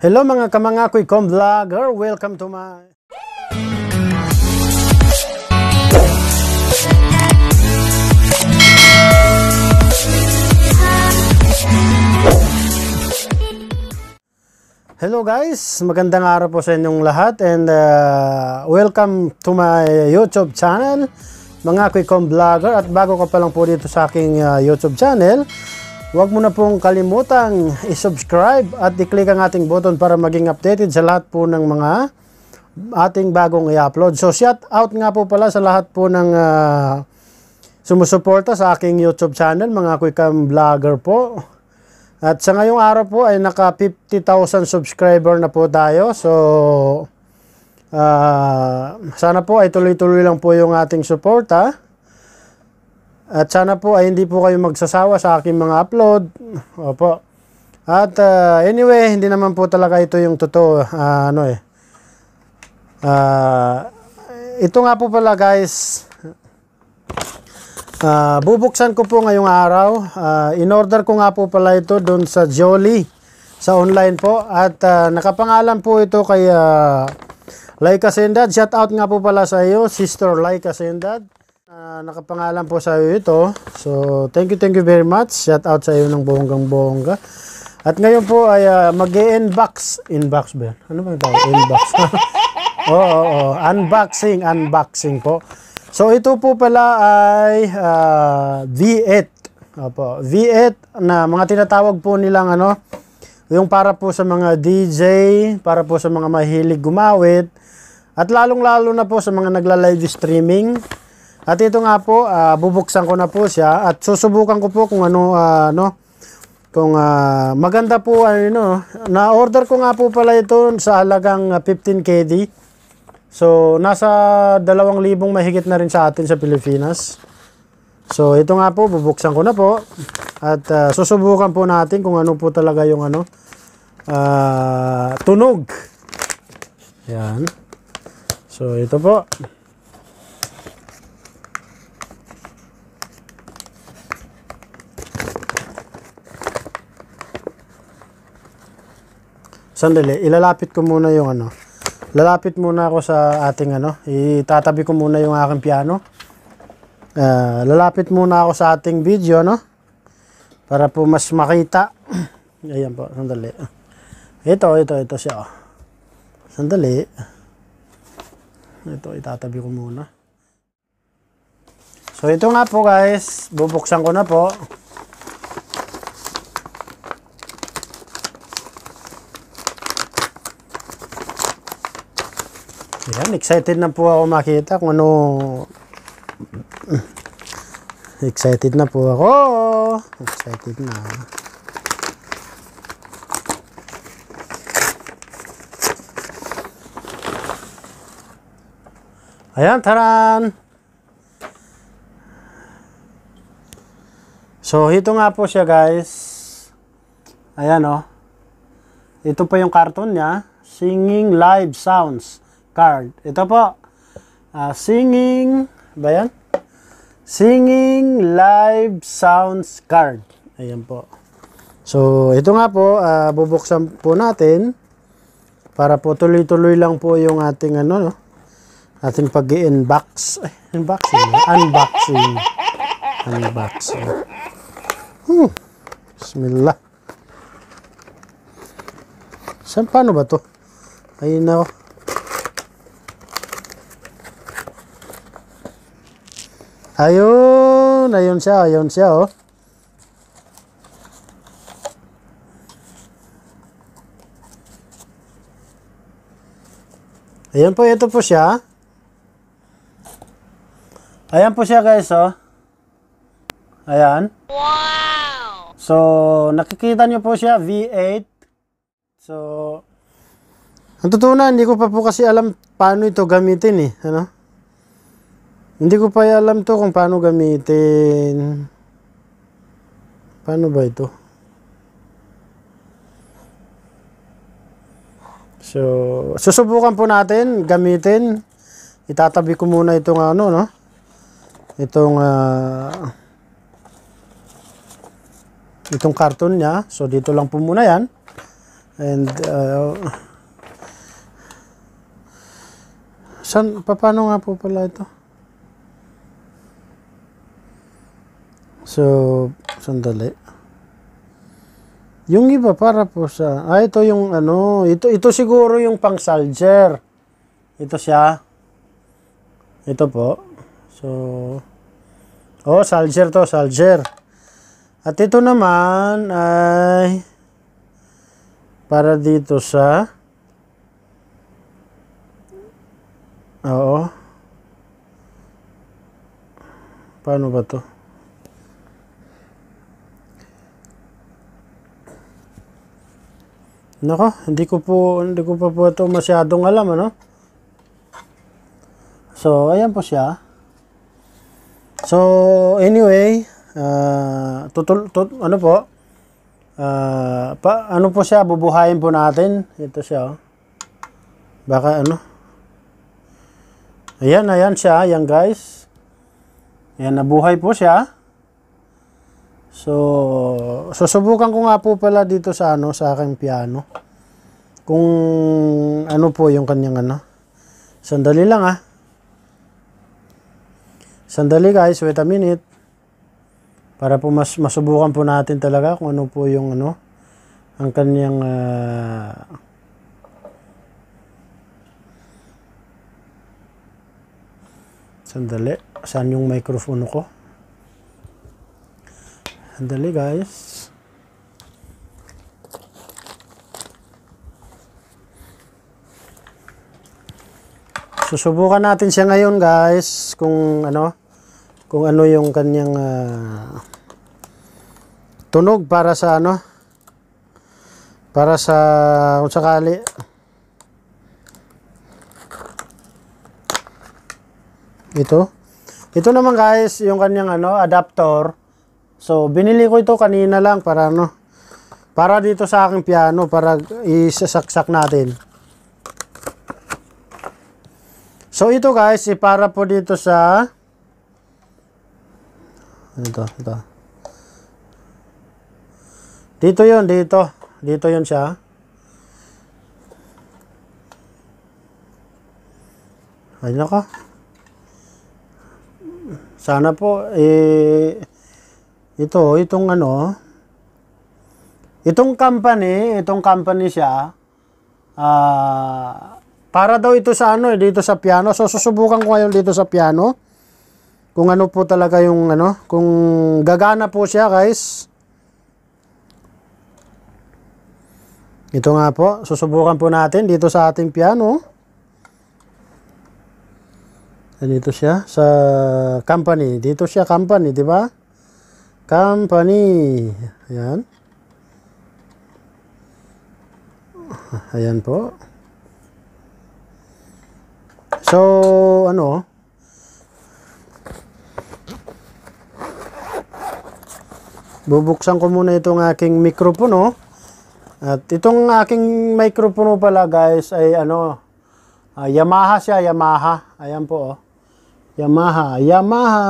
Hello mga kamangakoy kom vlogger, welcome to my Hello guys, magandang araw po sa inyong lahat and uh, welcome to my YouTube channel mga Kuikom Vlogger. At bago ka pa lang po dito sa aking uh, YouTube channel huwag mo na pong kalimutang i-subscribe at i-click ang ating button para maging updated sa lahat po ng mga ating bagong i-upload. So shout out nga po pala sa lahat po ng uh, sumusuporta sa aking YouTube channel mga Kuikam Vlogger po. At sa ngayong araw po ay naka 50,000 subscriber na po tayo. So, uh, sana po ay tuloy-tuloy lang po yung ating suporta. At sana po ay hindi po kayo magsasawa sa aking mga upload. Opo. At uh, anyway, hindi naman po talaga ito yung totoo. Uh, ano eh. Uh, ito nga po pala guys, Uh, bubuksan ko po ngayong araw. Uh, in-order ko nga po pala ito doon sa Jolly sa online po at uh, nakapangalan po ito kay uh, Laika Sendad. Shout out nga po pala sa iyo, Sister Laika Sendad. Uh, nakapangalan po sa iyo ito. So, thank you, thank you very much. Shout out sa iyo ng bonggang bongga. At ngayon po ay uh, mag-inbox. Inbox ba? Ano ba yung tawag? Inbox. Oo, oh, oh. unboxing, unboxing po. So ito po pala ay uh, V8. Opo, V8 na mga tinatawag po nilang ano, yung para po sa mga DJ, para po sa mga mahilig gumawit, at lalong-lalo na po sa mga nagla-live streaming. At ito nga po, uh, bubuksan ko na po siya at susubukan ko po kung ano uh, ano kung uh, maganda po ano, na-order ko nga po pala ito sa halagang 15 KD. So, nasa 2,000 mahigit na rin sa atin sa Pilipinas. So, ito nga po, bubuksan ko na po. At uh, susubukan po natin kung ano po talaga yung ano, uh, tunog. Yan. So, ito po. Sandali, ilalapit ko muna yung ano lalapit muna ako sa ating ano, itatabi ko muna yung aking piano. Uh, lalapit muna ako sa ating video, no? Para po mas makita. Ayan po, sandali. Ito, ito, ito siya. Oh. Sandali. Ito, itatabi ko muna. So, ito nga po guys, bubuksan ko na po. Yan, excited na po ako makita kung ano... Excited na po ako. Excited na. Ayan, taran! So, ito nga po siya guys. Ayan o. Oh. Ito po yung cartoon niya. Singing live sounds card. Ito po, uh, singing, ba yan? Singing live sounds card. Ayan po. So, ito nga po, uh, bubuksan po natin para po tuloy-tuloy lang po yung ating ano, no? ating pag-unbox. Ay, unboxing. Unboxing. Unboxing. Hmm. Bismillah. Saan paano ba to? Ayun na ako. Ayun, ayun siya, ayun siya, oh. Ayan po, ito po siya. Ayan po siya guys, oh. Ayan. Wow! So, nakikita nyo po siya, V8. So, ang totoo na, hindi ko pa po kasi alam paano ito gamitin eh. Ano? Hindi ko pa alam to kung paano gamitin. Paano ba ito? So, susubukan po natin gamitin. Itatabi ko muna itong ano, no? Itong uh, itong karton niya. So, dito lang po muna yan. And, uh, san, pa- paano nga po pala ito? So, sandali. Yung iba para po sa, ah, ito yung ano, ito, ito siguro yung pang salger. Ito siya. Ito po. So, oh, salger to, salger. At ito naman ay para dito sa Oo. Paano ba to? Nako, hindi ko po hindi ko pa po ito masyadong alam ano. So, ayan po siya. So, anyway, ah tutul, tut- ano po? Ah, pa, ano po siya bubuhayin po natin. Ito siya. oh. Baka ano? Ayan, ayan siya, ayan guys. Ayan, nabuhay po siya. So, susubukan ko nga po pala dito sa ano, sa aking piano. Kung ano po yung kanyang ano. Sandali lang ah. Sandali guys, wait a minute. Para po mas masubukan po natin talaga kung ano po yung ano ang kanyang ah, Sandali. Saan yung microphone ko? Sandali guys. Susubukan natin siya ngayon guys kung ano kung ano yung kanyang ah, tunog para sa ano para sa kung sakali. Ito. Ito naman guys yung kanyang ano adapter so binili ko ito kanina lang para ano para dito sa aking piano para isasaksak natin. So ito guys eh, para po dito sa ito ito. Dito yon dito. Dito yon siya. Ay nako. Sana po, eh, ito, itong ano, itong company, itong company siya, ah, para daw ito sa ano, eh, dito sa piano. So, susubukan ko ngayon dito sa piano. Kung ano po talaga yung ano, kung gagana po siya, guys. Ito nga po, susubukan po natin dito sa ating piano. Dito siya sa company. Dito siya company, di ba? Company. Ayan. Ayan po. So, ano? Bubuksan ko muna itong aking mikropono. At itong aking mikropono pala guys ay ano, ah, Yamaha siya, Yamaha. Ayan po oh. Yamaha, Yamaha.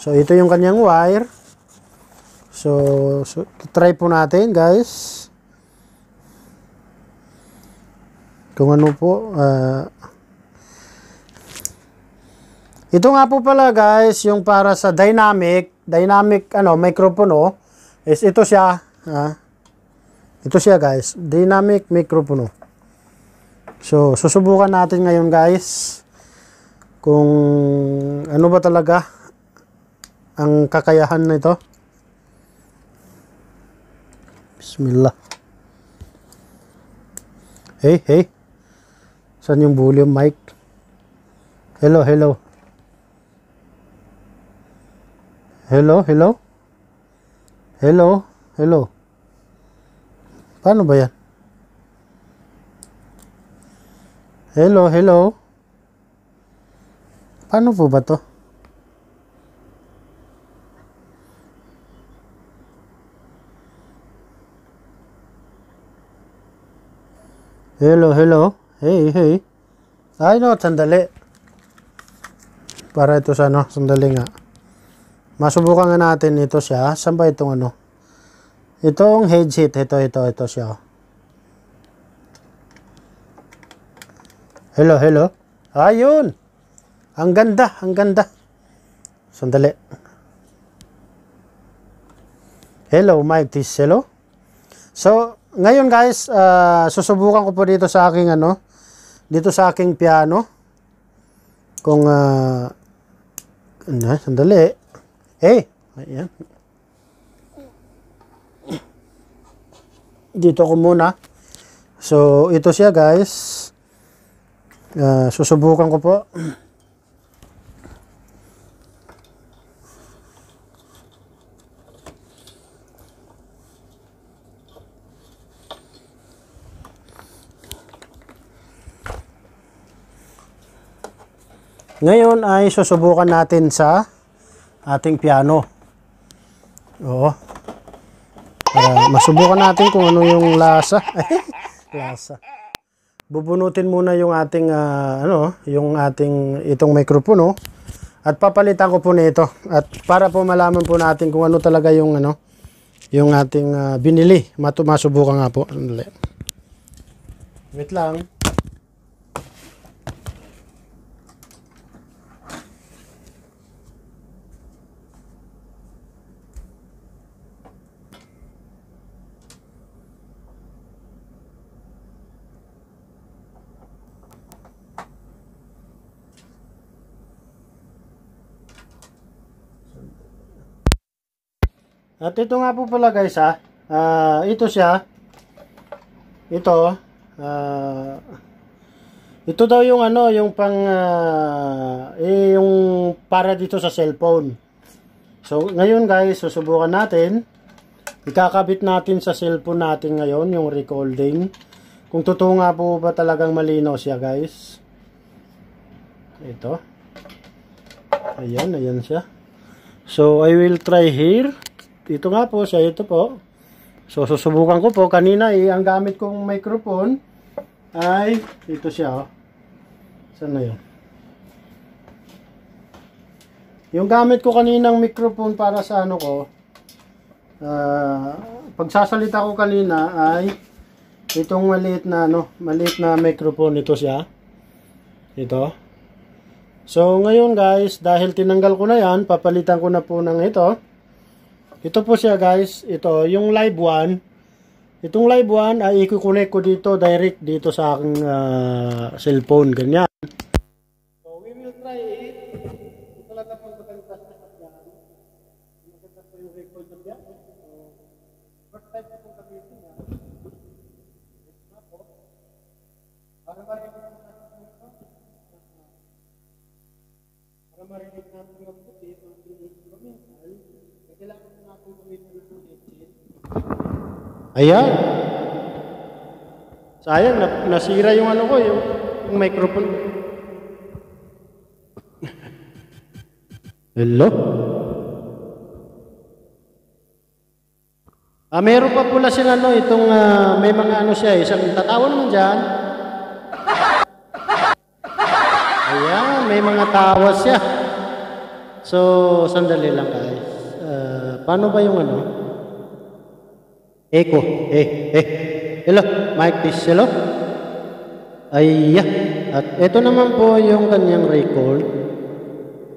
So ito yung kanyang wire. So, so try po natin guys. Kung ano po. ah, ito nga po pala guys, yung para sa dynamic, dynamic ano, microphone oh, is ito siya. ah. ito siya guys, dynamic microphone. So, susubukan natin ngayon guys kung ano ba talaga ang kakayahan nito. Bismillah. Hey, hey. Saan yung volume mic? Hello, hello. Hello, hello. Hello, hello. Paano ba yan? Hello, hello. Paano po ba to? Hello, hello. Hey, hey. Ay no, sandali. Para ito sa ano, sandali nga. Masubukan nga natin ito siya. Saan ba itong ano? Itong headset. Ito, ito, ito siya. Oh. Hello, hello. Ayun. Ang ganda, ang ganda. Sandali. Hello, Mike Tis. Hello. So, ngayon guys, ah, susubukan ko po dito sa aking ano, dito sa aking piano. Kung ah, ano, sandali. Eh, ayan. Dito ko muna. So, ito siya guys. Ah, susubukan ko po. Ngayon ay susubukan natin sa ating piano. Oo. Para masubukan natin kung ano yung lasa. lasa. Bubunutin muna yung ating ah, ano, yung ating itong microphone oh. At papalitan ko po nito at para po malaman po natin kung ano talaga yung ano yung ating ah, binili. Matu masubukan nga po. Wait lang. At ito nga po pala guys ha. Ah, ito siya. Ito. ah, ito daw yung ano, yung pang ah, eh, yung para dito sa cellphone. So ngayon guys, susubukan natin. Ikakabit natin sa cellphone natin ngayon yung recording. Kung totoo nga po ba talagang malinaw siya guys. Ito. Ayan, ayan siya. So I will try here ito nga po siya, ito po. So, susubukan ko po. Kanina, eh, ang gamit kong microphone ay, ito siya, oh. Saan na yun? Yung gamit ko kaninang microphone para sa ano ko, ah, pagsasalita ko kanina ay itong maliit na ano, maliit na microphone ito siya. Ito. So, ngayon guys, dahil tinanggal ko na yan, papalitan ko na po ng ito. Ito po siya guys, ito yung live 1. Itong live 1 ay i-connect ko dito direct dito sa aking ah, cellphone ganyan. So we will try it. Ito talaga pong maganda sa yan. Maganda po yung record niya. So first time ko yan. Ito Ayan. Sayang, na, nasira yung ano ko, yung, yung microphone. Hello? Ah, meron pa pula sila no, itong ah, may mga ano siya, isang tatawa naman dyan. Ayan, may mga tawa siya. So, sandali lang guys. Ah, paano ba yung ano? Echo. Eh, eh. Hello, mic test. Hello? Ay. At ito naman po yung kanyang record.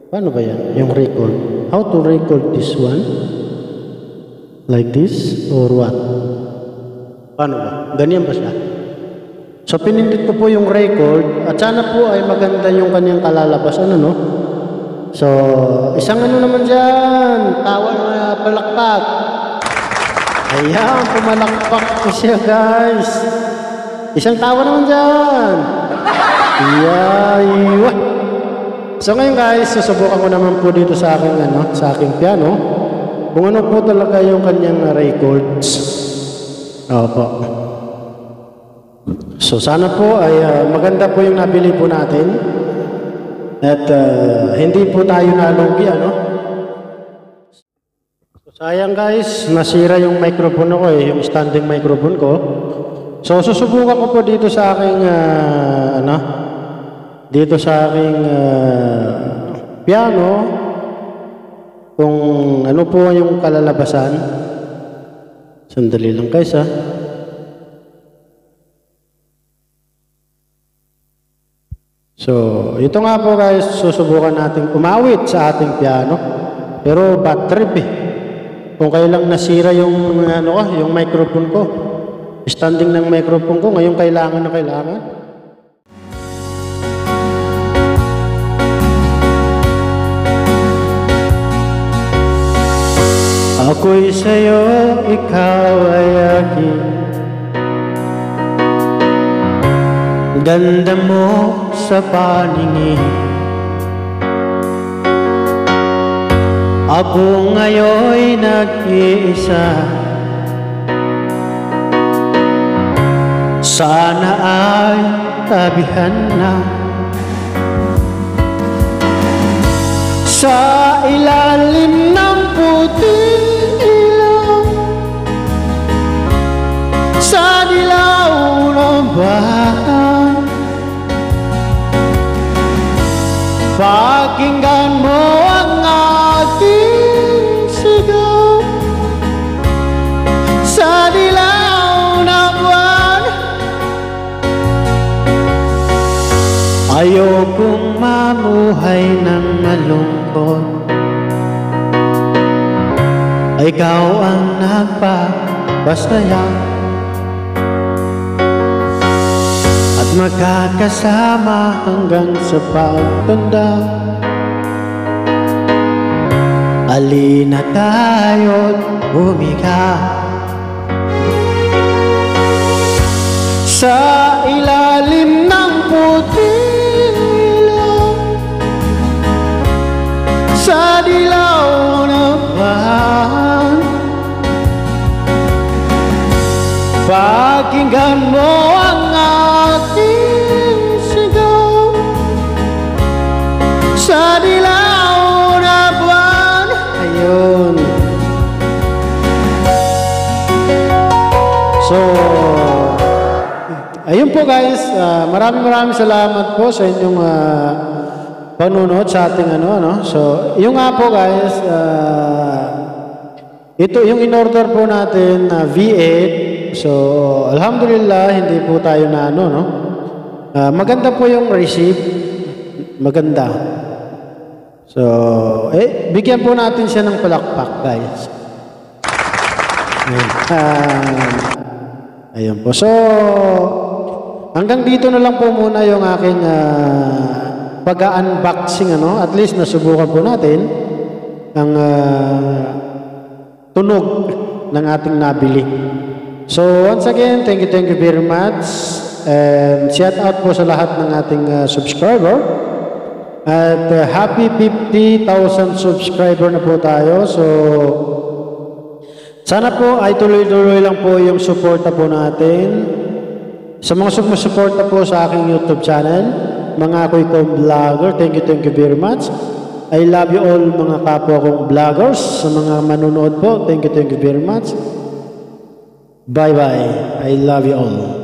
Paano ba yan? Yung record. How to record this one? Like this? Or what? Paano ba? Ganyan ba siya? So, pinindot ko po yung record. At sana po ay maganda yung kanyang kalalabas. Ano, no? So, isang ano naman dyan. Tawa na palakpak. Ayan, pumalakpak po siya, guys. Isang tawa naman dyan. Iyaywa. So ngayon guys, susubukan ko naman po dito sa aking, ano, sa aking piano kung ano po talaga yung kanyang records. Opo. So sana po ay ah, maganda po yung nabili po natin. At ah, hindi po tayo nalugi, ano? Sayang guys, nasira yung microphone ko eh, yung standing microphone ko. So susubukan ko po dito sa aking ah, ano, dito sa aking ah, piano kung ano po yung kalalabasan. Sandali lang guys ha. So, ito nga po guys, susubukan natin umawit sa ating piano. Pero bad trip eh. Kung kailang nasira yung ano ko, yung microphone ko. Standing ng microphone ko, ngayon kailangan na kailangan. Ako'y sa'yo, ikaw ay akin Ganda mo sa paningin Ako ngayon'y nag-iisa. Sana ay tabihan na. Sa ilalim ng puting ilaw Sa dilaw ng bahay Pakinggan mo ang Ayokong mamuhay ng malungkot. Ikaw ang nagpapasaya At magkakasama hanggang sa pagtanda. Alina tayo't humiga Sa ilalim ng puting dilaw ng bahan Pakinggan mo ang aking sigaw Sa dilaw na buwan Ayun. So, ayun po guys, ah, maraming maraming salamat po sa inyong ah, panunod sa ating ano, ano. So, yung nga po guys, ah, ito yung in-order po natin na V8. So, alhamdulillah, hindi po tayo na ano, no? Ah, maganda po yung receipt. Maganda. So, eh, bigyan po natin siya ng palakpak, guys. Ayun. Ah, ayun po. So, hanggang dito na lang po muna yung aking ah, pag-unboxing, ano? At least nasubukan po natin ang ah, tunog ng ating nabili. So once again, thank you, thank you very much. And shout out po sa lahat ng ating uh, subscriber. At uh, happy 50,000 subscriber na po tayo. So sana po ay tuloy-tuloy lang po yung suporta po natin. Sa mga sumusuporta po sa aking YouTube channel, mga ako'y kong vlogger, thank you, thank you very much. I love you all mga kapwa kong vloggers, sa mga manunood po, thank you, thank you very much. Bye-bye. I love you all.